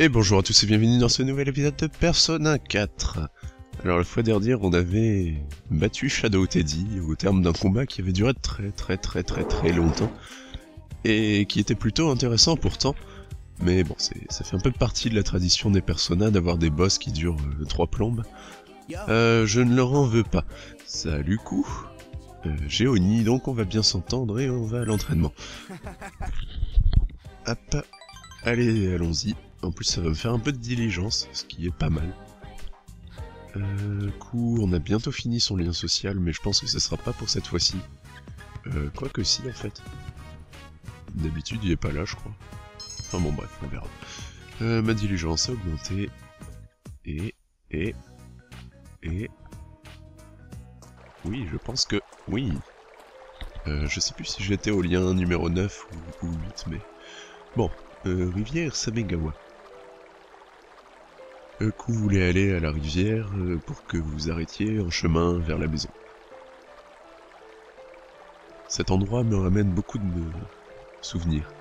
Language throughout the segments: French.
Et bonjour à tous et bienvenue dans ce nouvel épisode de Persona 4. Alors la fois dernière, on avait battu Shadow Teddy au terme d'un combat qui avait duré très très très très très longtemps et qui était plutôt intéressant pourtant. Mais bon, ça fait un peu partie de la tradition des Persona d'avoir des boss qui durent euh, trois plombes. Euh, je ne leur en veux pas. Salut coup euh, Géonie, donc on va bien s'entendre et on va à l'entraînement. Hop, allez, allons-y. En plus, ça va me faire un peu de diligence, ce qui est pas mal. Euh, coup, on a bientôt fini son lien social, mais je pense que ce sera pas pour cette fois-ci. Euh, quoi que si, en fait. D'habitude, il est pas là, je crois. Enfin bon, bref, on verra. Euh, ma diligence a augmenté. Et... Et... Et... Oui, je pense que... Oui euh, Je sais plus si j'étais au lien numéro 9 ou, ou 8, mais... Bon, euh, rivière Samegawa. Euh, coup voulait aller à la rivière euh, pour que vous arrêtiez en chemin vers la maison. Cet endroit me ramène beaucoup de souvenirs.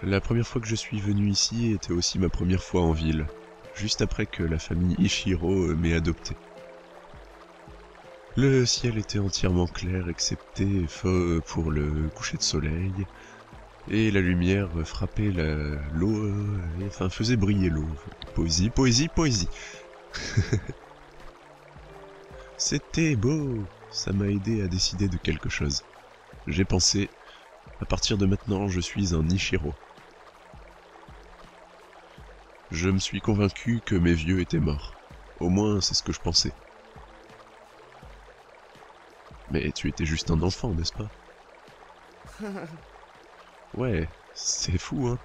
La première fois que je suis venu ici était aussi ma première fois en ville, juste après que la famille Ishiro m'ait adopté. Le ciel était entièrement clair excepté pour le coucher de soleil, et la lumière frappait l'eau, euh, enfin faisait briller l'eau. Poésie, poésie, poésie. C'était beau, ça m'a aidé à décider de quelque chose. J'ai pensé, à partir de maintenant, je suis un Nishiro. Je me suis convaincu que mes vieux étaient morts. Au moins, c'est ce que je pensais. Mais tu étais juste un enfant, n'est-ce pas? Ouais, c'est fou, hein.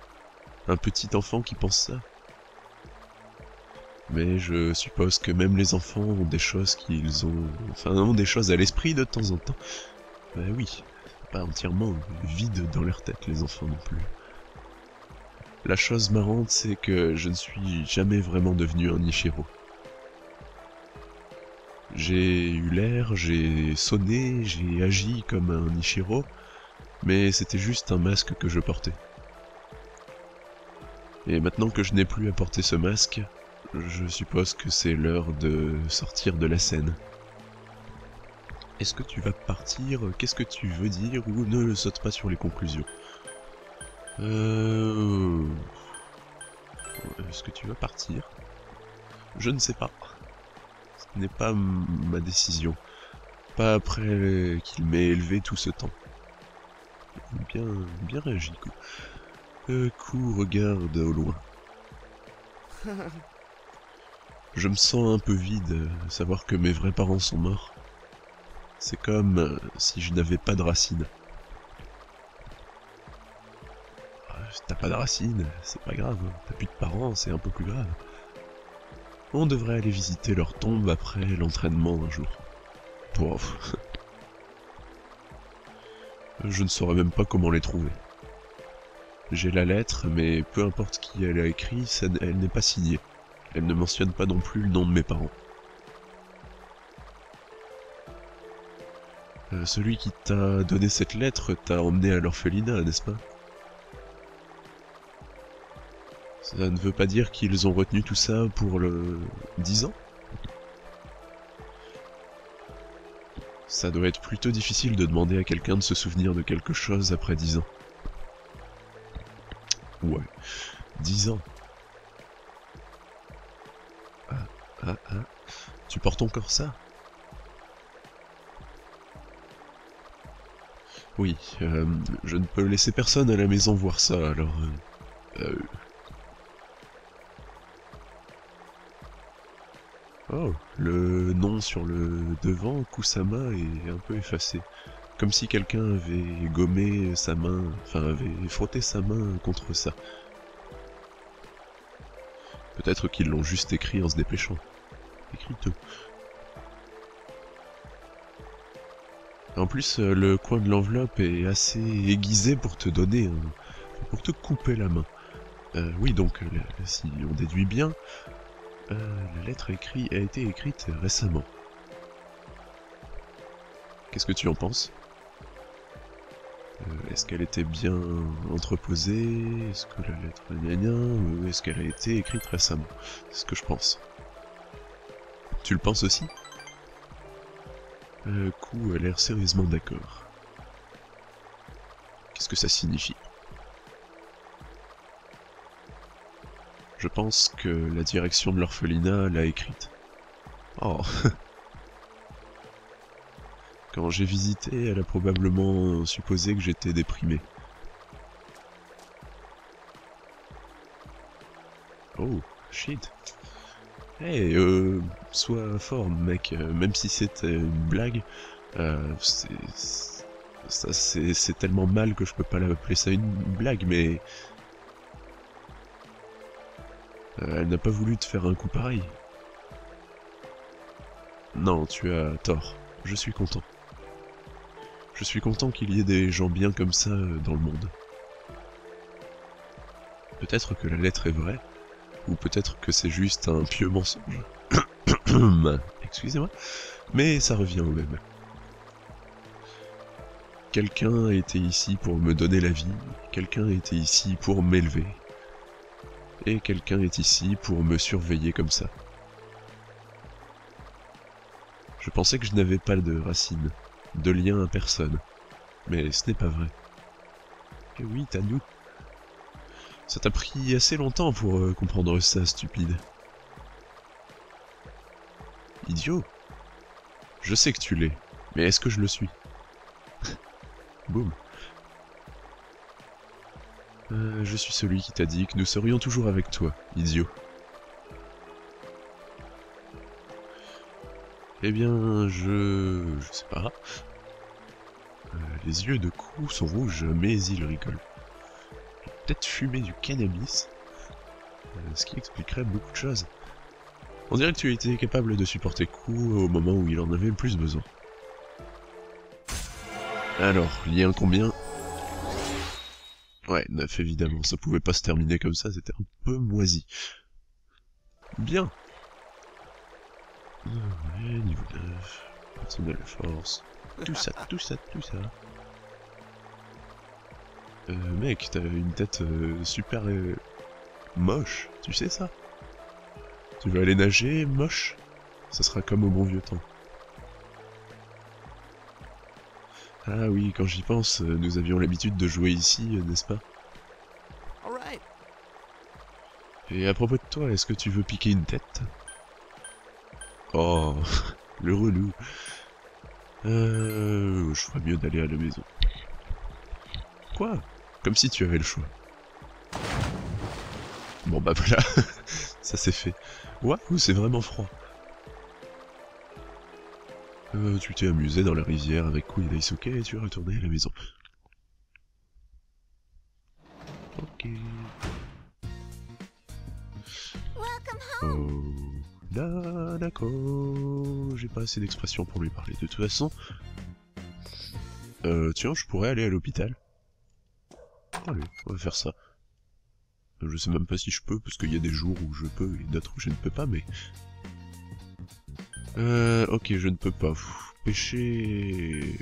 Un petit enfant qui pense ça. Mais je suppose que même les enfants ont des choses qu'ils ont... Enfin, ont des choses à l'esprit de temps en temps. Bah oui, pas entièrement vide dans leur tête, les enfants non plus. La chose marrante, c'est que je ne suis jamais vraiment devenu un Nishiro. J'ai eu l'air, j'ai sonné, j'ai agi comme un Nishiro, mais c'était juste un masque que je portais. Et maintenant que je n'ai plus à porter ce masque, je suppose que c'est l'heure de sortir de la scène. Est-ce que tu vas partir? Qu'est-ce que tu veux dire? Ou ne saute pas sur les conclusions Euh... Est-ce que tu vas partir? Je ne sais pas. Ce n'est pas ma décision. Pas après qu'il m'ait élevé tout ce temps bien, bien réagi, coup. Euh, coup, regarde au loin. Je me sens un peu vide, savoir que mes vrais parents sont morts. C'est comme euh, si je n'avais pas de racines. Ah, t'as pas de racines, c'est pas grave. Hein. T'as plus de parents, c'est un peu plus grave. On devrait aller visiter leur tombe après l'entraînement un jour. Pauvre. Je ne saurais même pas comment les trouver. J'ai la lettre, mais peu importe qui elle a écrit, elle n'est pas signée. Elle ne mentionne pas non plus le nom de mes parents. Euh, celui qui t'a donné cette lettre t'a emmené à l'orphelinat, n'est-ce pas? Ça ne veut pas dire qu'ils ont retenu tout ça pour le... 10 ans? Ça doit être plutôt difficile de demander à quelqu'un de se souvenir de quelque chose après dix ans. Ouais, dix ans. Ah, ah, ah. Tu portes encore ça? Oui, euh, je ne peux laisser personne à la maison voir ça, alors... Euh, euh, Oh, le nom sur le devant, Kusama, est un peu effacé. Comme si quelqu'un avait gommé sa main, enfin avait frotté sa main contre ça. Peut-être qu'ils l'ont juste écrit en se dépêchant. Écrit tout. En plus, le coin de l'enveloppe est assez aiguisé pour te donner, pour te couper la main. Euh, oui, donc, si on déduit bien, la lettre écrite a été écrite récemment. Qu'est-ce que tu en penses? Euh, est-ce qu'elle était bien entreposée? Est-ce que la lettre est Ou est-ce qu'elle a été écrite récemment? C'est ce que je pense. Tu le penses aussi? Euh, Coup a l'air sérieusement d'accord. Qu'est-ce que ça signifie? Je pense que la direction de l'orphelinat l'a écrite. Oh Quand j'ai visité, elle a probablement supposé que j'étais déprimé. Oh, shit. Hey, euh, sois fort, mec. Même si c'était une blague, euh, c'est... c'est tellement mal que je peux pas l'appeler ça une blague, mais... Euh, elle n'a pas voulu te faire un coup pareil. Non, tu as tort. Je suis content. Je suis content qu'il y ait des gens bien comme ça euh, dans le monde. Peut-être que la lettre est vraie, ou peut-être que c'est juste un pieux mensonge. Excusez-moi, mais ça revient au même. Quelqu'un été ici pour me donner la vie, quelqu'un été ici pour m'élever, et quelqu'un est ici pour me surveiller comme ça. Je pensais que je n'avais pas de racines, de lien à personne. Mais ce n'est pas vrai. Eh oui, t'as. Ça t'a pris assez longtemps pour euh, comprendre ça, stupide. Idiot. Je sais que tu l'es, mais est-ce que je le suis? Boum. Euh, je suis celui qui t'a dit que nous serions toujours avec toi, idiot. Eh bien, je... je sais pas. Euh, les yeux de Cou sont rouges, mais il rigole. Peut-être fumer du cannabis, euh, ce qui expliquerait beaucoup de choses. On dirait que tu étais capable de supporter Cou au moment où il en avait le plus besoin. Alors, lien combien? Ouais, 9 évidemment, ça pouvait pas se terminer comme ça, c'était un peu moisi. Bien, Ouais, niveau 9, personnel de force, tout ça, tout ça, tout ça. Euh, mec, t'as une tête euh, super euh, moche, tu sais ça? Tu veux aller nager, moche? Ça sera comme au bon vieux temps. Ah oui, quand j'y pense, euh, nous avions l'habitude de jouer ici, n'est-ce pas? Et à propos de toi, est-ce que tu veux piquer une tête? Oh, le relou. Euh, je ferais mieux d'aller à la maison. Quoi? Comme si tu avais le choix. Bon bah voilà, ça c'est fait. Waouh, c'est vraiment froid. Euh, tu t'es amusé dans la rivière avec Kui et Daisuke et tu es retourné à la maison. Ok. Oh. Là, d'accord. J'ai pas assez d'expression pour lui parler. De toute façon... Euh, tiens, je pourrais aller à l'hôpital. Allez, on va faire ça. Je sais même pas si je peux, parce qu'il y a des jours où je peux et d'autres où je ne peux pas, mais... Euh, ok, je ne peux pas. pêcher...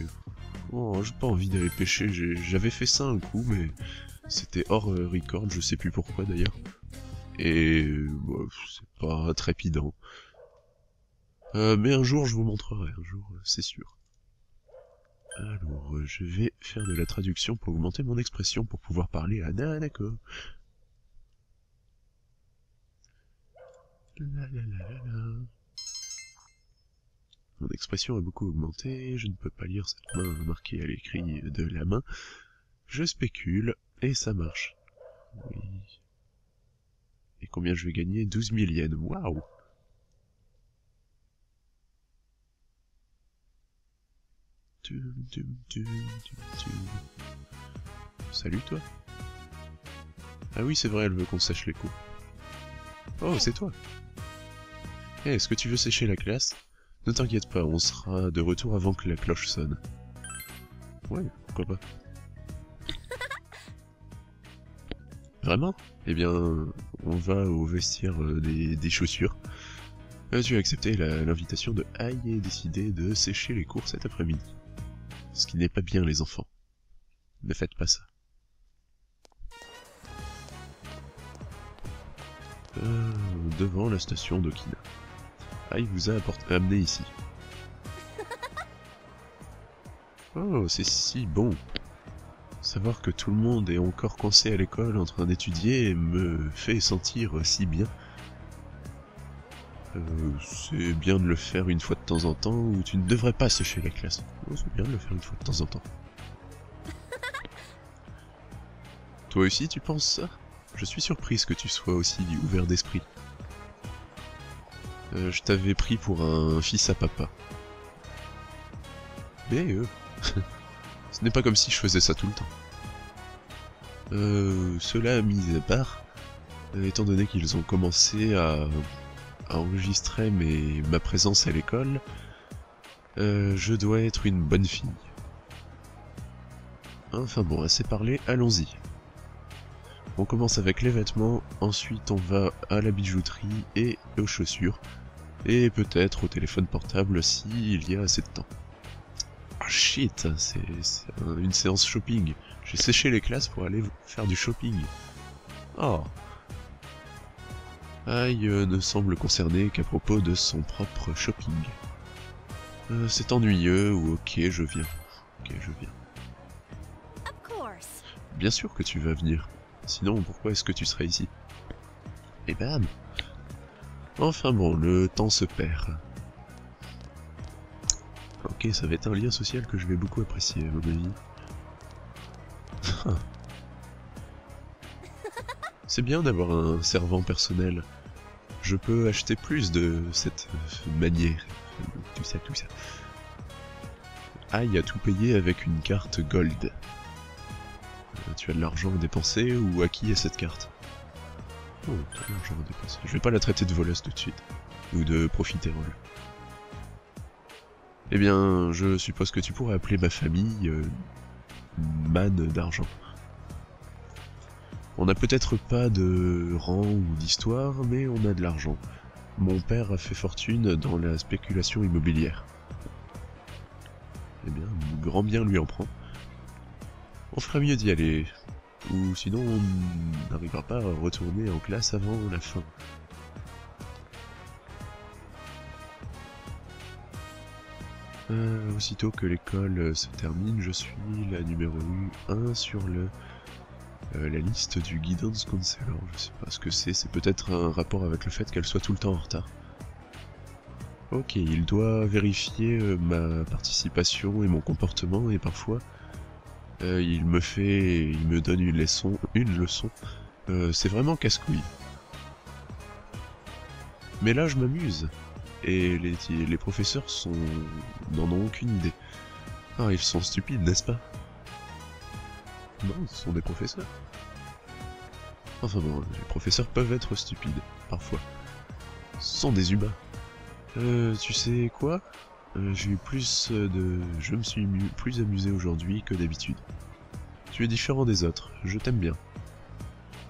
Oh, j'ai pas envie d'aller pêcher, j'avais fait ça un coup, mais... C'était hors euh, record, je sais plus pourquoi d'ailleurs. Et c'est pas trépidant. Euh, mais un jour je vous montrerai, un jour, c'est sûr. Alors, euh, je vais faire de la traduction pour augmenter mon expression pour pouvoir parler à Nanako. Mon expression a beaucoup augmenté, je ne peux pas lire cette main marquée à l'écrit de la main. Je spécule, et ça marche. Oui. Et combien je vais gagner? 12 000 yens. Waouh Salut toi Ah oui c'est vrai, elle veut qu'on sèche les coups. Oh, c'est toi hey, Est-ce que tu veux sécher la classe? Ne t'inquiète pas, on sera de retour avant que la cloche sonne. Ouais, pourquoi pas. Vraiment? Eh bien, on va au vestiaire euh, des, chaussures. Euh, tu as accepté l'invitation de Aïe et décidé de sécher les cours cet après-midi? Ce qui n'est pas bien les enfants. Ne faites pas ça. Euh, devant la station d'Okina. Ah, il vous a apporté, amené ici. Oh, c'est si bon. Savoir que tout le monde est encore coincé à l'école en train d'étudier me fait sentir si bien. Euh, c'est bien de le faire une fois de temps en temps, ou tu ne devrais pas sécher la classe. Oh, c'est bien de le faire une fois de temps en temps. Toi aussi, tu penses ça? Je suis surprise que tu sois aussi ouvert d'esprit. Euh, je t'avais pris pour un fils à papa. Mais euh, ce n'est pas comme si je faisais ça tout le temps. Euh, cela mis à part, euh, étant donné qu'ils ont commencé à, enregistrer ma présence à l'école, euh, je dois être une bonne fille. Enfin bon, assez parlé, allons-y. On commence avec les vêtements, ensuite on va à la bijouterie et aux chaussures, et peut-être au téléphone portable s'il y a assez de temps. Ah shit, c'est un- une séance shopping. J'ai séché les classes pour aller faire du shopping. Oh. Aïe euh, ne semble concerné qu'à propos de son propre shopping. Euh, c'est ennuyeux ou ok, je viens. Ok, je viens. Bien sûr que tu vas venir. Sinon, pourquoi est-ce que tu serais ici? Et bam Enfin bon, le temps se perd. Ok, ça va être un lien social que je vais beaucoup apprécier, à mon avis. C'est bien d'avoir un servant personnel. Je peux acheter plus de cette manière. Tout ça, tout ça. Aïe à tout payer avec une carte gold. Euh, Tu as de l'argent à dépenser ou à qui est cette carte? Oh, l'argent à dépenser. Je vais pas la traiter de voleuse tout de suite. Ou de profiterole. Eh bien, je suppose que tu pourrais appeler ma famille euh, d'argent. On n'a peut-être pas de rang ou d'histoire, mais on a de l'argent. Mon père a fait fortune dans la spéculation immobilière. Eh bien, grand bien lui en prend. On ferait mieux d'y aller. Ou sinon, on n'arrivera pas à retourner en classe avant la fin. Euh, aussitôt que l'école se termine, je suis la numéro 1 sur le, euh, la liste du guidance counselor. Je sais pas ce que c'est, c'est peut-être un rapport avec le fait qu'elle soit tout le temps en retard. Ok, il doit vérifier euh, ma participation et mon comportement et parfois euh, il me fait, il me donne une leçon, une leçon. Euh, c'est vraiment casse-couille. Mais là, je m'amuse. Et les, professeurs sont n'en ont aucune idée. Ah, ils sont stupides, n'est-ce pas? Non, ce sont des professeurs. Enfin bon, les professeurs peuvent être stupides, parfois. Ce sont des humains. Euh, tu sais quoi? J'ai eu plus euh, de... Je me suis plus amusé aujourd'hui que d'habitude. Tu es différent des autres, je t'aime bien.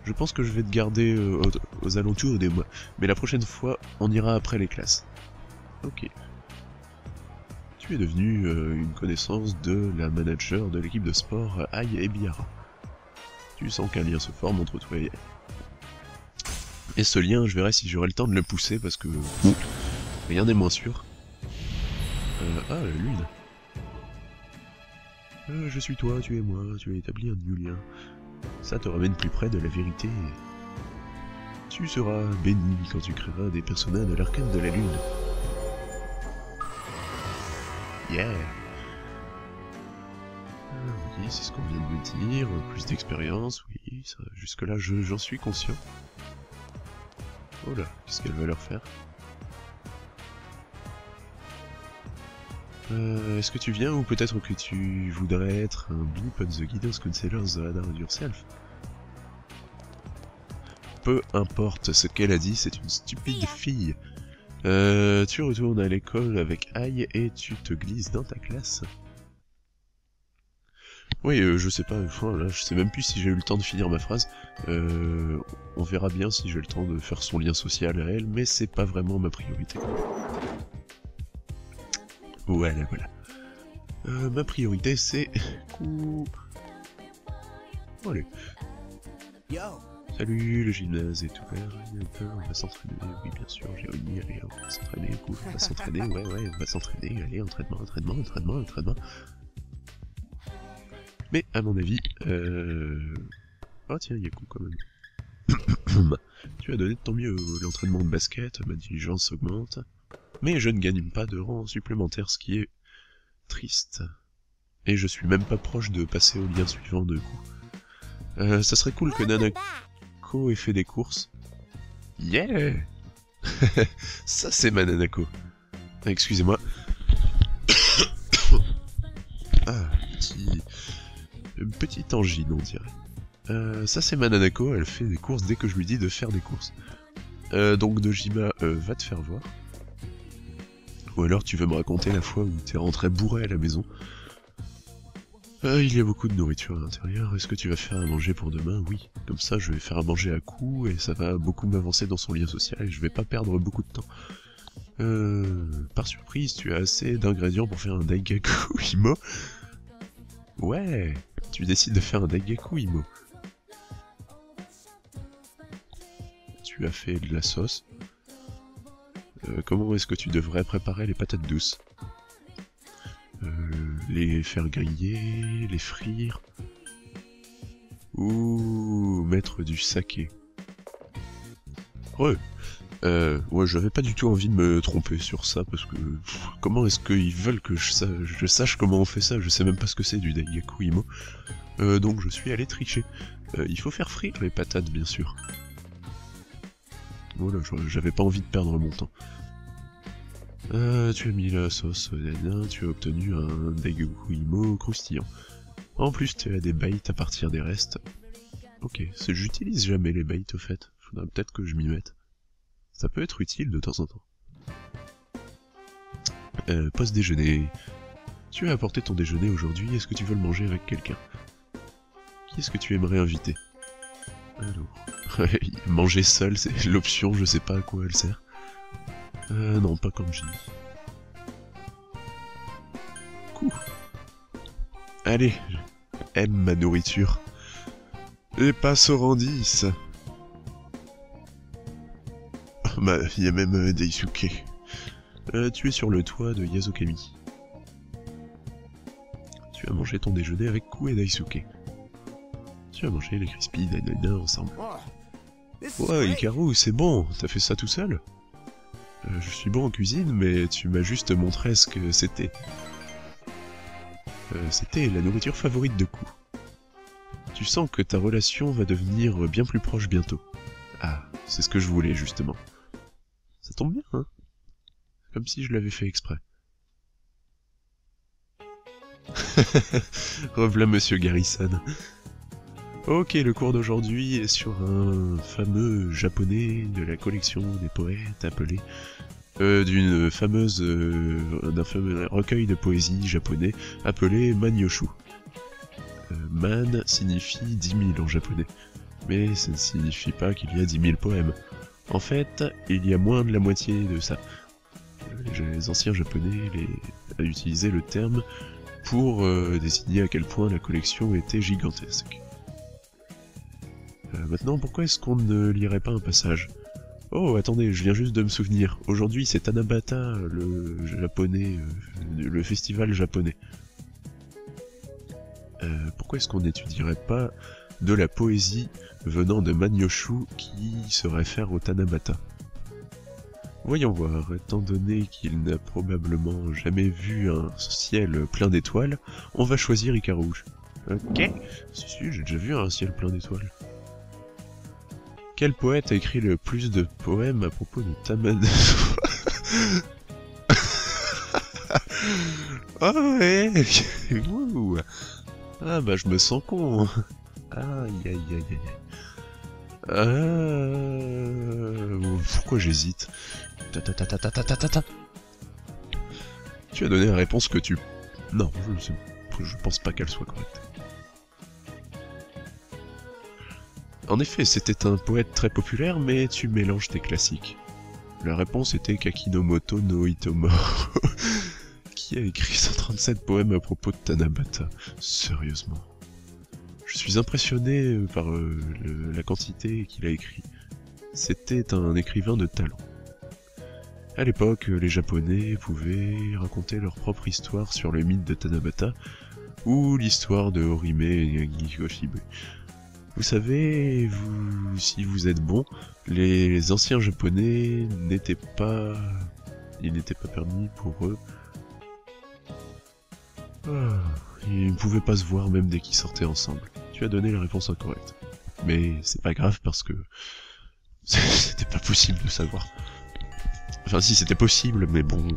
Je pense que je vais te garder euh, aux, alentours des mois, mais la prochaine fois, on ira après les classes. Ok. Tu es devenu euh, une connaissance de la manager de l'équipe de sport Aïe et. Tu sens qu'un lien se forme entre toi et elle. Et ce lien, je verrai si j'aurai le temps de le pousser parce que rien n'est moins sûr. Euh, ah, la lune. Euh, je suis toi, tu es moi, tu as établi un new lien. Ça te ramène plus près de la vérité. Tu seras béni quand tu créeras des personnages de l'arcane de la lune. Yeah Ah Oui, c'est ce qu'on vient de me dire, plus d'expérience, oui, jusque-là je- j'en suis conscient. Oh là, qu'est-ce qu'elle va leur faire? Euh, Est-ce que tu viens ou peut-être que tu voudrais être un blip on the guidance counselor the radar of yourself? Peu importe ce qu'elle a dit, c'est une stupide fille. Euh, tu retournes à l'école avec Aïe et tu te glisses dans ta classe. Oui, euh, je sais pas, enfin, là, je sais même plus si j'ai eu le temps de finir ma phrase. Euh, on verra bien si j'ai le temps de faire son lien social à elle, mais c'est pas vraiment ma priorité. Voilà, voilà. Euh, ma priorité, c'est... Allez. Salut, le gymnase est ouvert, un peu, on va s'entraîner, oui bien sûr, j'ai réuni, allez, on va s'entraîner, cool, on va s'entraîner, ouais ouais, on va s'entraîner, allez, entraînement, entraînement, entraînement, entraînement. Mais à mon avis, euh... Oh tiens, il y a coup quand même. tu as donné de ton mieux, l'entraînement de basket, ma diligence augmente, mais je ne gagne pas de rang supplémentaire, ce qui est triste. Et je suis même pas proche de passer au lien suivant de coup. Euh, ça serait cool que. Nanako ait fait des courses. Yeah Ça c'est ma Nanako. Excusez-moi. ah, petit... Une petite angine on dirait. Euh, ça c'est ma Nanako, elle fait des courses dès que je lui dis de faire des courses. Euh, donc Dojima va te faire voir. Ou alors tu veux me raconter la fois où t'es rentré bourré à la maison. Euh, il y a beaucoup de nourriture à l'intérieur. Est-ce que tu vas faire à manger pour demain? Oui. Comme ça, je vais faire à manger à coup et ça va beaucoup m'avancer dans son lien social et je vais pas perdre beaucoup de temps. Euh, par surprise, tu as assez d'ingrédients pour faire un daigaku imo? Ouais, tu décides de faire un daigaku imo. Tu as fait de la sauce. Euh, comment est-ce que tu devrais préparer les patates douces Euh, Les faire griller, les frire Ou mettre du saké Ouais. Euh, ouais, j'avais pas du tout envie de me tromper sur ça parce que comment est-ce qu'ils veulent que je, sa- je sache comment on fait ça? Je sais même pas ce que c'est du Daigaku Imo. Euh, donc je suis allé tricher. Il faut faire frire les patates, bien sûr. Voilà, je- j'avais pas envie de perdre mon temps. Euh, tu as mis la sauce, tu as obtenu un Daigaku Imo croustillant. En plus, tu as des baits à partir des restes. Ok, j'utilise jamais les baits au fait. Faudrait peut-être que je m'y mette. Ça peut être utile de temps en temps. Euh, post déjeuner. Tu as apporté ton déjeuner aujourd'hui, est-ce que tu veux le manger avec quelqu'un? Qui est-ce que tu aimerais inviter? Manger seul, c'est l'option, je sais pas à quoi elle sert. Euh, non, pas comme j'ai dit. Coup. Allez, aime ma nourriture. Et passe au Randis. Bah, il y a même euh. Euh, tu es sur le toit de Yazokami. Tu as mangé ton déjeuner avec Ku et Daisuke. Tu mangé les crispy nanana ensemble. Oh, Ouais. Hikaru, c'est bon, t'as fait ça tout seul? Euh, Je suis bon en cuisine, mais tu m'as juste montré ce que c'était. Euh, c'était la nourriture favorite de Ku. Tu sens que ta relation va devenir bien plus proche bientôt. Ah, c'est ce que je voulais justement. Ça tombe bien, hein? Comme si je l'avais fait exprès. Revoilà Monsieur Garrison. Ok, le cours d'aujourd'hui est sur un fameux japonais de la collection des poètes appelé euh, d'une fameuse euh, d'un fameux recueil de poésie japonais appelé Manyoshu. Euh, man signifie 10 000 en japonais, mais ça ne signifie pas qu'il y a 10 000 poèmes. En fait, il y a moins de la moitié de ça. Les anciens japonais les, utilisaient le terme pour euh, désigner à quel point la collection était gigantesque. Euh, maintenant, pourquoi est-ce qu'on ne lirait pas un passage? Oh, attendez, je viens juste de me souvenir. Aujourd'hui, c'est Tanabata, le japonais, euh, le festival japonais. Euh, pourquoi est-ce qu'on n'étudierait pas de la poésie venant de Manyoshu qui se réfère au Tanabata? Voyons voir, étant donné qu'il n'a probablement jamais vu un ciel plein d'étoiles, on va choisir Ikarouge. Ok Si, si, j'ai déjà vu un ciel plein d'étoiles. Quel poète a écrit le plus de poèmes à propos de Tamad? Oh ouais Ah bah je me sens con. Aïe aïe aïe aïe. Euh... Pourquoi j'hésite? Tu as donné la réponse que tu... Non, je, je pense pas qu'elle soit correcte. En effet, c'était un poète très populaire, mais tu mélanges tes classiques. La réponse était Kakinomoto no Itomo, qui a écrit 137 poèmes à propos de Tanabata. Sérieusement. Je suis impressionné euh, par euh, la quantité qu'il a écrit. C'était un écrivain de talent. À l'époque, les Japonais pouvaient raconter leur propre histoire sur le mythe de Tanabata ou l'histoire de Orime et Gikoshibe. Vous savez, vous, si vous êtes bon, les anciens japonais n'étaient pas... Il n'était pas permis pour eux... Ah, ils ne pouvaient pas se voir même dès qu'ils sortaient ensemble. Tu as donné la réponse incorrecte. Mais c'est pas grave parce que... C'était pas possible de savoir. Enfin si, c'était possible, mais bon...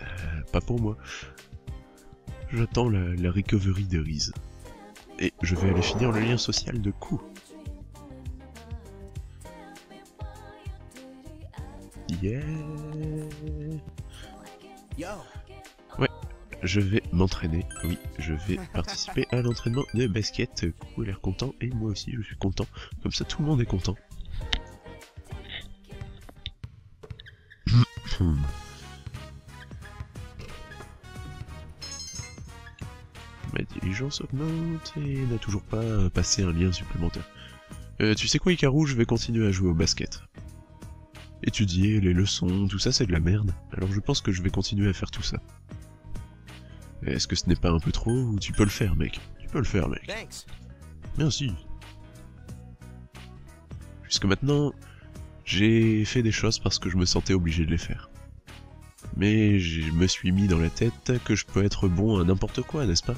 Euh, pas pour moi. J'attends la, la recovery de Riz. Et je vais aller finir le lien social de coup. Yeah Yo. Je vais m'entraîner, oui, je vais participer à l'entraînement de basket. Coup a l'air content, et moi aussi je suis content. Comme ça tout le monde est content. Ma diligence augmente et n'a toujours pas passé un lien supplémentaire. Euh, tu sais quoi Ikaru, je vais continuer à jouer au basket. Étudier, les leçons, tout ça c'est de la merde. Alors je pense que je vais continuer à faire tout ça. Est-ce que ce n'est pas un peu trop ou tu peux le faire mec? Tu peux le faire mec. Thanks. Merci. Jusque maintenant, j'ai fait des choses parce que je me sentais obligé de les faire. Mais je me suis mis dans la tête que je peux être bon à n'importe quoi, n'est-ce pas?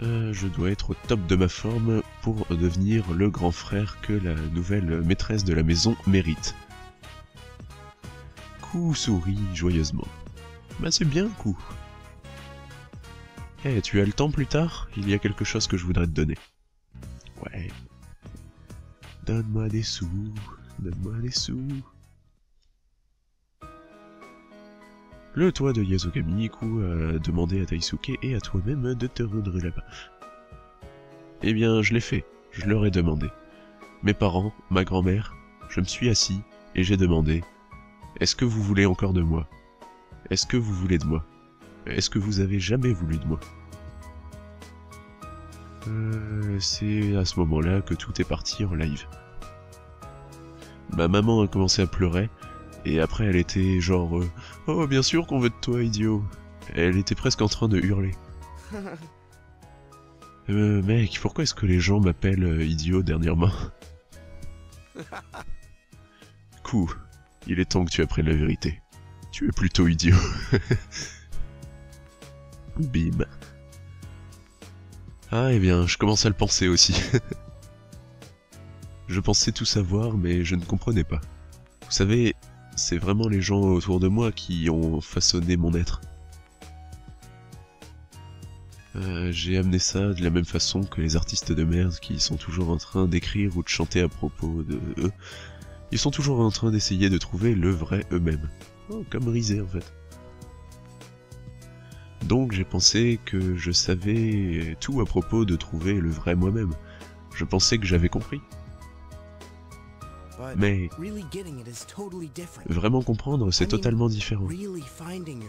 Euh, Je dois être au top de ma forme pour devenir le grand frère que la nouvelle maîtresse de la maison mérite. Coup sourit joyeusement. Bah c'est bien, coup. Eh, tu as le temps plus tard? Il y a quelque chose que je voudrais te donner. Ouais. Donne-moi des sous, donne-moi des sous. Le toit de Yasogami Iku a demandé à Taisuke et à toi-même de te rendre là-bas. Eh bien, je l'ai fait, je leur ai demandé. Mes parents, ma grand-mère, je me suis assis et j'ai demandé Est-ce que vous voulez encore de moi? Est-ce que vous voulez de moi? Est-ce que vous avez jamais voulu de moi? Euh, C'est à ce moment-là que tout est parti en live. Ma maman a commencé à pleurer, et après elle était genre euh, Oh bien sûr qu'on veut de toi, idiot Elle était presque en train de hurler. Euh, mec, pourquoi est-ce que les gens m'appellent euh, idiot dernièrement? Coup, il est temps que tu apprennes la vérité. Tu es plutôt idiot. Bim. Ah, eh bien, je commence à le penser aussi. je pensais tout savoir, mais je ne comprenais pas. Vous savez, c'est vraiment les gens autour de moi qui ont façonné mon être. Euh, J'ai amené ça de la même façon que les artistes de merde qui sont toujours en train d'écrire ou de chanter à propos de eux. Ils sont toujours en train d'essayer de trouver le vrai eux-mêmes. Oh, comme Rizé en fait. Donc j'ai pensé que je savais tout à propos de trouver le vrai moi-même. Je pensais que j'avais compris. Mais vraiment comprendre, c'est totalement différent.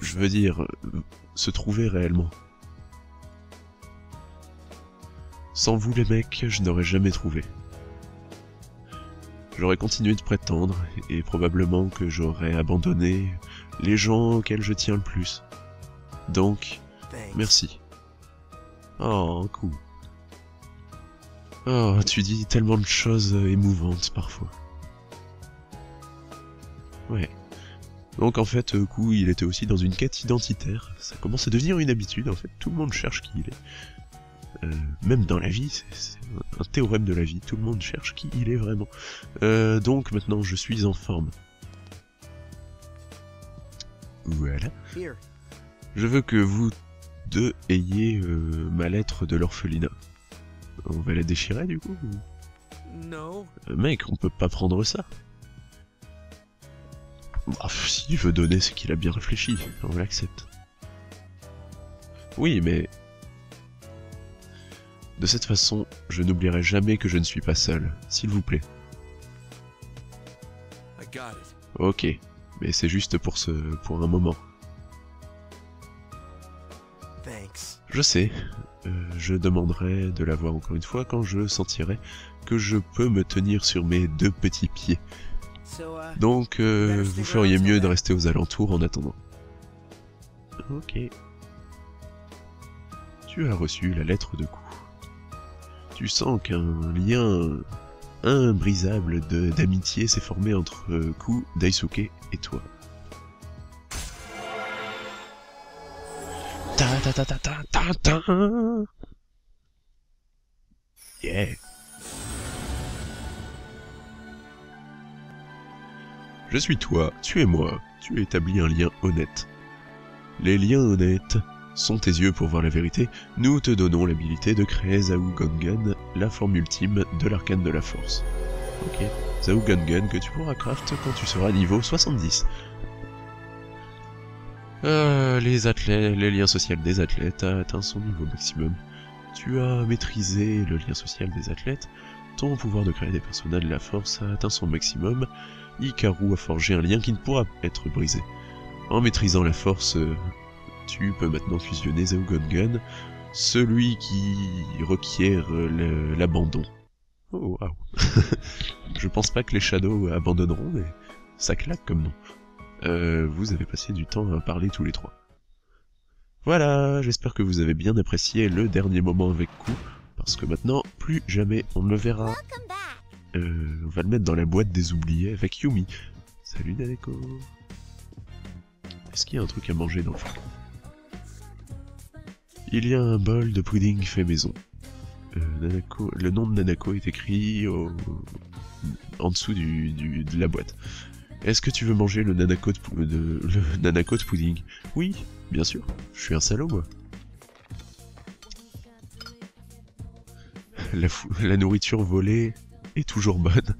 Je veux dire, euh, se trouver réellement. Sans vous les mecs, je n'aurais jamais trouvé. J'aurais continué de prétendre, et probablement que j'aurais abandonné les gens auxquels je tiens le plus. Donc, merci. Oh, cool. Oh, tu dis tellement de choses émouvantes parfois. Ouais. Donc en fait, euh, Coup, il était aussi dans une quête identitaire. Ça commence à devenir une habitude, en fait. Tout le monde cherche qui il est. Euh, même dans la vie, c'est un théorème de la vie. Tout le monde cherche qui il est vraiment. Euh, donc maintenant, je suis en forme. Voilà. Here. Je veux que vous deux ayez euh, ma lettre de l'orphelinat. On va la déchirer du coup ou- No. Euh, Mec, on peut pas prendre ça. Bah, S'il veut donner, c'est qu'il a bien réfléchi. On l'accepte. Oui, mais... De cette façon, je n'oublierai jamais que je ne suis pas seul. S'il vous plaît. Ok. Mais c'est juste pour ce... pour un moment. Je sais, euh, je demanderai de la voir encore une fois quand je sentirai que je peux me tenir sur mes deux petits pieds. Donc, euh, vous feriez mieux de rester aux alentours en attendant. Ok. Tu as reçu la lettre de coup. Tu sens qu'un lien imbrisable de- d'amitié s'est formé entre euh, Ku, Daisuke et toi. Ta ta ta ta ta ta ta. Yeah. Je suis toi, tu es moi, tu as établi un lien honnête. Les liens honnêtes sont tes yeux pour voir la vérité, nous te donnons l'habilité de créer Zhao Gongan, la forme ultime de l'arcane de la force. Ok, Zhao Gongan que tu pourras craft quand tu seras niveau 70. Euh, les athlètes, les liens sociaux des athlètes a atteint son niveau maximum. Tu as maîtrisé le lien social des athlètes, ton pouvoir de créer des personnages de la force a atteint son maximum, Ikaru a forgé un lien qui ne pourra être brisé. En maîtrisant la force, tu peux maintenant fusionner Zhao Gongan, celui qui requiert l'abandon. Oh waouh. Je pense pas que les Shadows abandonneront, mais ça claque comme nom. Euh, vous avez passé du temps à parler tous les trois. Voilà, j'espère que vous avez bien apprécié le dernier moment avec Ku, parce que maintenant, plus jamais on ne le verra. Euh, on va le mettre dans la boîte des oubliés avec Yumi. Salut Nanako. Est-ce qu'il y a un truc à manger dans le Il y a un bol de pudding fait maison. Euh, Nanako, le nom de Nanako est écrit en dessous de la boîte. Est-ce que tu veux manger le Nanako de, pudding? Oui, bien sûr. Je suis un salaud, moi. La nourriture volée est toujours bonne,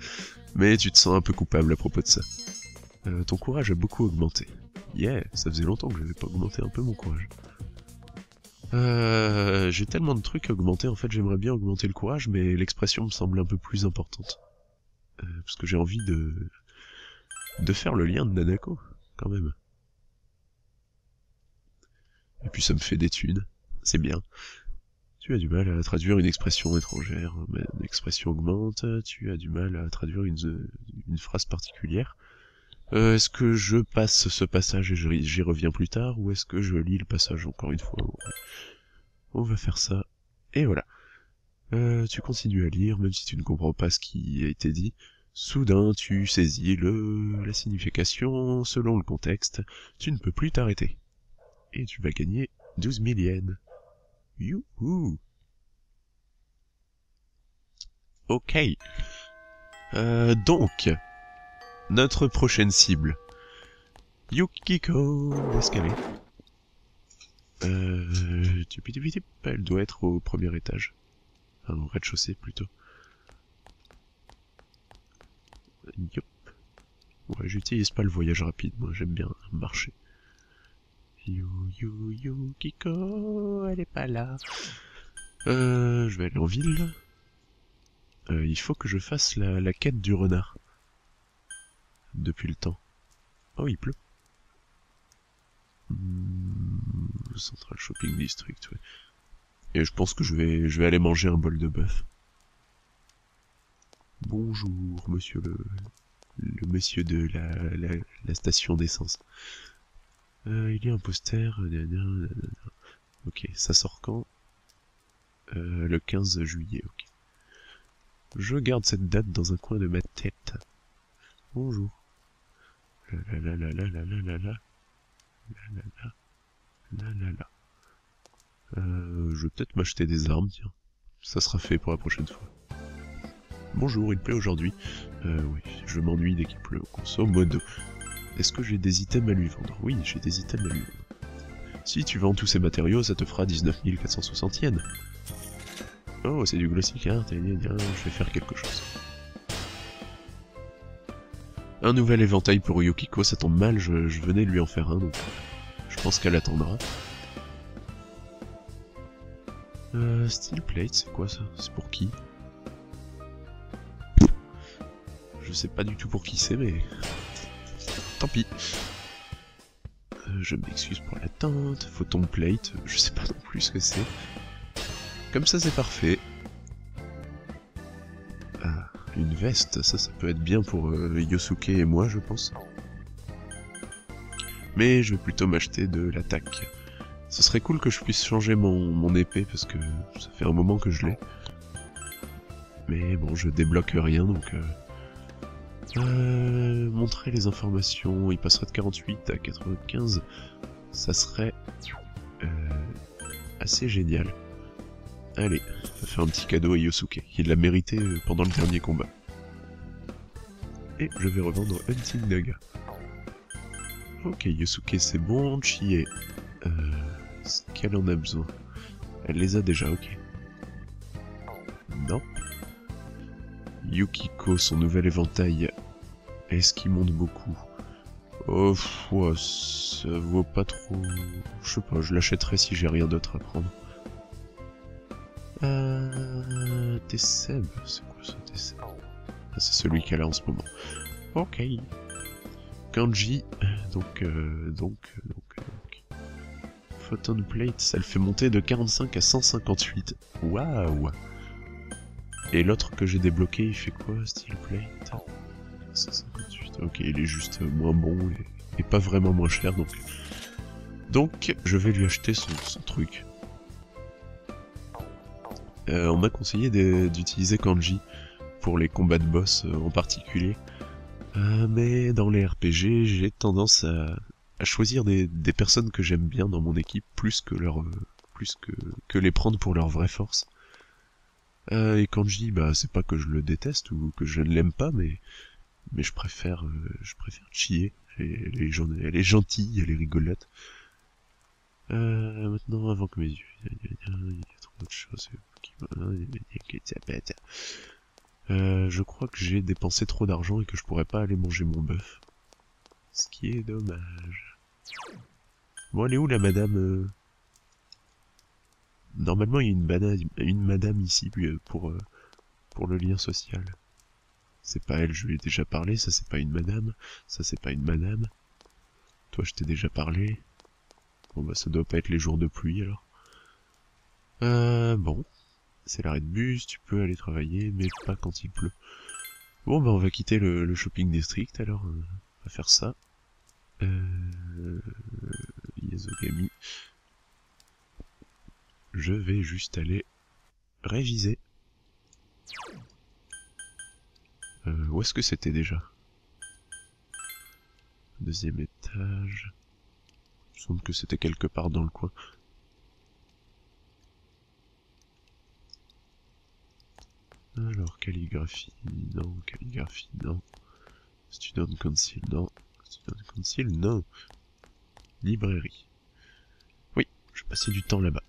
mais tu te sens un peu coupable à propos de ça. Euh, ton courage a beaucoup augmenté. Yeah, ça faisait longtemps que j'avais pas augmenté un peu mon courage. Euh, j'ai tellement de trucs à augmenter, en fait j'aimerais bien augmenter le courage, mais l'expression me semble un peu plus importante. Euh, parce que j'ai envie de... de faire le lien de Nanako, quand même. Et puis ça me fait des thunes, c'est bien. Tu as du mal à traduire une expression étrangère, mais une expression augmente, tu as du mal à traduire une, une phrase particulière. Euh, est-ce que je passe ce passage et j'y reviens plus tard, ou est-ce que je lis le passage encore une fois? On va faire ça. Et voilà. Euh, tu continues à lire, même si tu ne comprends pas ce qui a été dit. Soudain, tu saisis le, la signification selon le contexte. Tu ne peux plus t'arrêter. Et tu vas gagner 12 000 yens. Youhou Ok. Euh, donc, notre prochaine cible. Yukiko, où est-ce qu'elle est Elle doit être au premier étage. Enfin, au rez-de-chaussée plutôt. Yup. Ouais, j'utilise pas le voyage rapide, moi j'aime bien marcher. You, you, you, Kiko, elle est pas là. Euh, je vais aller en ville. Euh, il faut que je fasse la, la quête du renard. Depuis le temps. Oh, il pleut. Hmm, Central Shopping District, ouais. Et je pense que je vais, je vais aller manger un bol de bœuf. Bonjour, monsieur le, le monsieur de la, la, la station d'essence. Euh, il y a un poster. nanana. Ok, ça sort quand? Euh, Le 15 juillet, ok. Je garde cette date dans un coin de ma tête. Bonjour. La la la la la la la la la. La la la. La la la. Euh, je vais peut-être m'acheter des armes, tiens. Ça sera fait pour la prochaine fois. Bonjour, il pleut aujourd'hui. Euh, oui, je m'ennuie dès qu'il pleut. Grosso modo. Est-ce que j'ai des items à lui vendre Oui, j'ai des items à lui vendre. Si tu vends tous ces matériaux, ça te fera 19 460 yens. Oh, c'est du glossy card, je vais faire quelque chose. Un nouvel éventail pour Yukiko, ça tombe mal, je, venais lui en faire un, donc je pense qu'elle attendra. Euh, steel plate, c'est quoi ça? C'est pour qui? Je sais pas du tout pour qui c'est, mais... Tant pis. Euh, je m'excuse pour l'attente. Photon plate, je sais pas non plus ce que c'est. Comme ça, c'est parfait. Ah, une veste, ça, ça peut être bien pour euh, Yosuke et moi, je pense. Mais je vais plutôt m'acheter de l'attaque. Ce serait cool que je puisse changer mon, épée, parce que ça fait un moment que je l'ai. Mais bon, je débloque rien, donc... Euh... Euh, montrer les informations, il passerait de 48 à 95, ça serait euh, assez génial. Allez, on va faire un petit cadeau à Yosuke, il l'a mérité euh, pendant le dernier combat. Et je vais revendre Hunting Naga. Ok, Yosuke c'est bon, Chie, euh, ce qu'elle en a besoin. Elle les a déjà, ok. Yukiko, son nouvel éventail, est-ce qu'il monte beaucoup? Oh, ouais, ça vaut pas trop... Je sais pas, je l'achèterai si j'ai rien d'autre à prendre. Euh... C'est quoi ça, Tesseb? Ah, C'est celui qu'elle a en ce moment. Ok. Kanji, donc, euh, donc, donc, donc... Photon Plate, ça le fait monter de 45 à 158. Waouh Et l'autre que j'ai débloqué, il fait quoi, Steel Plate 158. Ok, il est juste moins bon et, pas vraiment moins cher, donc... Donc, je vais lui acheter son, truc. Euh, on m'a conseillé d'utiliser Kanji pour les combats de boss euh, en particulier. Euh, mais dans les RPG, j'ai tendance à, choisir des, personnes que j'aime bien dans mon équipe plus que leur que les prendre pour leur vraie force. Euh, et Kanji, bah c'est pas que je le déteste ou que je ne l'aime pas, mais mais je préfère euh, je préfère chier. Elle est, elle, est, gentille, elle est rigolote. Euh, maintenant, avant que mes yeux, il y a, il y a trop d'autres choses. Euh, je crois que j'ai dépensé trop d'argent et que je pourrais pas aller manger mon bœuf. Ce qui est dommage. Bon, elle est où la madame euh... Normalement, il y a une, une madame ici pour, euh, pour le lien social. C'est pas elle, je lui ai déjà parlé, ça c'est pas une madame, ça c'est pas une madame. Toi, je t'ai déjà parlé. Bon bah ça doit pas être les jours de pluie alors. Euh, bon. C'est l'arrêt de bus, tu peux aller travailler, mais pas quand il pleut. Bon bah on va quitter le, le shopping district alors. Euh, on va faire ça. Euh... Yazogami. Je vais juste aller réviser. Euh, où est-ce que c'était déjà? Deuxième étage. Il me semble que c'était quelque part dans le coin. Alors, calligraphie, non, calligraphie, non. Student Council, non. Student Council, non. Librairie. Oui, je passais du temps là-bas.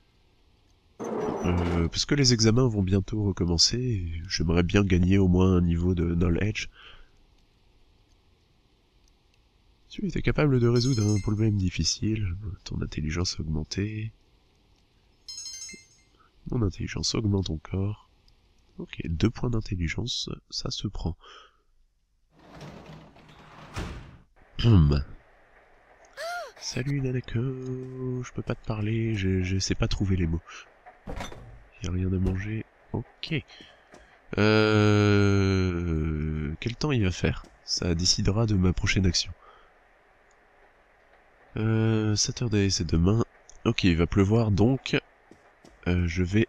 Euh, parce que les examens vont bientôt recommencer, j'aimerais bien gagner au moins un niveau de knowledge. Tu es capable de résoudre un problème difficile, ton intelligence a augmenté. Mon intelligence augmente encore. Ok, deux points d'intelligence, ça se prend. Hum. Salut Nanako, je peux pas te parler, je, je sais pas trouver les mots. Rien à manger, ok. Euh... Quel temps il va faire? Ça décidera de ma prochaine action. Euh, Saturday, c'est demain. Ok, il va pleuvoir, donc euh, je vais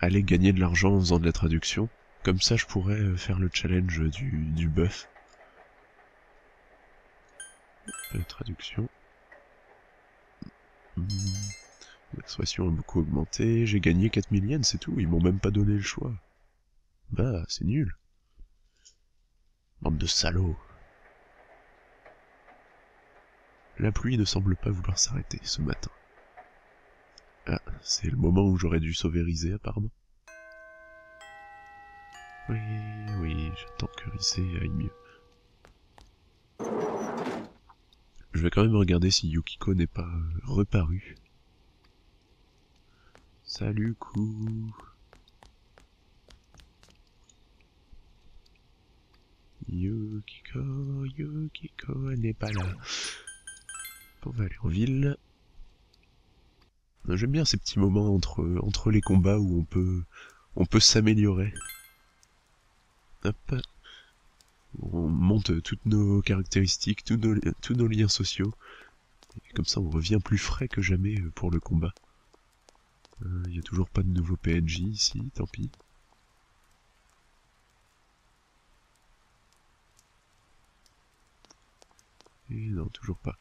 aller gagner de l'argent en faisant de la traduction. Comme ça, je pourrais euh, faire le challenge du, du bœuf. La traduction. Hmm. L'expression a beaucoup augmenté. J'ai gagné 4000 yens, c'est tout. Ils m'ont même pas donné le choix. Bah, c'est nul. Bande de salauds. La pluie ne semble pas vouloir s'arrêter ce matin. Ah, c'est le moment où j'aurais dû sauver Rizé, apparemment. Oui, oui, j'attends que Rizé aille mieux. Je vais quand même regarder si Yukiko n'est pas euh, reparu. Salut, coup. Yukiko, Yukiko, n'est pas là. on va aller en ville. J'aime bien ces petits moments entre, les combats où on peut, on peut s'améliorer. Hop. On monte toutes nos caractéristiques, tous nos, tous nos liens sociaux. Comme ça, on revient plus frais que jamais euh, pour le combat. Il n'y a toujours pas de nouveau PNJ ici, tant pis. Et non, toujours pas.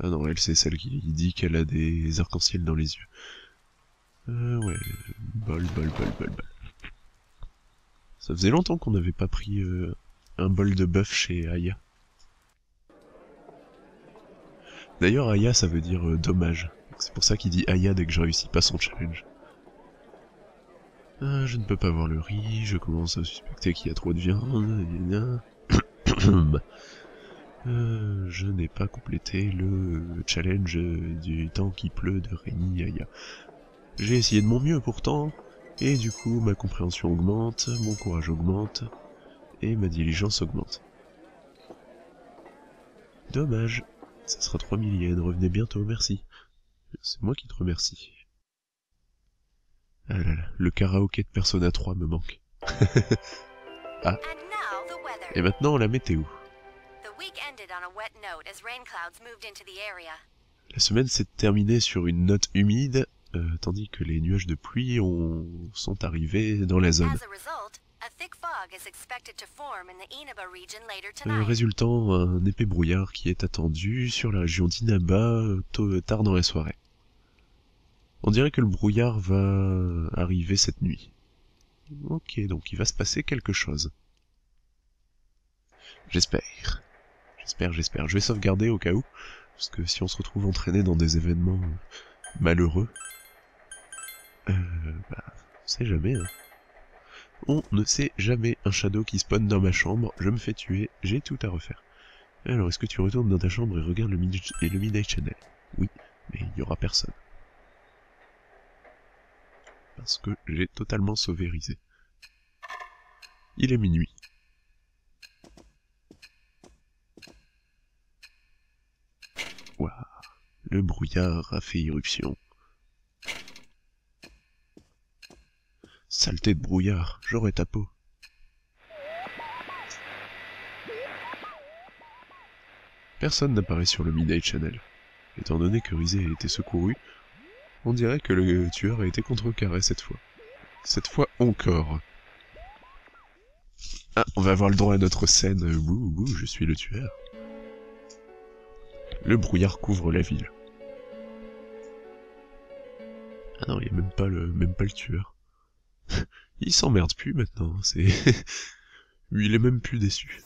Ah non, elle c'est celle qui dit qu'elle a des arcs-en-ciel dans les yeux. Euh, ouais, bol, bol, bol, bol, bol. Ça faisait longtemps qu'on n'avait pas pris euh, un bol de bœuf chez Aya. D'ailleurs, Aya, ça veut dire euh, dommage. C'est pour ça qu'il dit Aya dès que je réussis pas son challenge. Ah, je ne peux pas voir le riz, je commence à suspecter qu'il y a trop de viande. Euh, je n'ai pas complété le challenge du temps qui pleut de Rémi Aya. J'ai essayé de mon mieux pourtant, et du coup ma compréhension augmente, mon courage augmente, et ma diligence augmente. Dommage. Ça sera 3 yens, revenez bientôt, merci. C'est moi qui te remercie. Ah là là, le karaoké de Persona 3 me manque. Weather. Et maintenant la météo. La semaine s'est terminée sur une note humide, euh, tandis que les nuages de pluie ont... sont arrivés dans la zone. Euh, résultant un épais brouillard qui est attendu sur la région d'Inaba euh, tôt- tard dans la soirée. On dirait que le brouillard va arriver cette nuit. Ok, donc il va se passer quelque chose. J'espère. J'espère, j'espère. Je vais sauvegarder au cas où, parce que si on se retrouve entraîné dans des événements malheureux, euh, bah, on sait jamais, hein. On ne sait jamais un shadow qui spawn dans ma chambre, je me fais tuer, j'ai tout à refaire. Alors, est-ce que tu retournes dans ta chambre et regardes le Midnight Channel? Oui, mais il n'y aura personne. Parce que j'ai totalement sauvérisé. Il est minuit. Waouh, le brouillard a fait irruption. Saleté de brouillard, j'aurais ta peau. Personne n'apparaît sur le Midnight Channel. Étant donné que Rizé a été secouru, on dirait que le tueur a été contrecarré cette fois. Cette fois encore. Ah, on va avoir le droit à notre scène. Wouh, wouh, je suis le tueur. Le brouillard couvre la ville. Ah non, il n'y a même pas le, même pas le tueur. il s'emmerde plus maintenant, c'est... il est même plus déçu.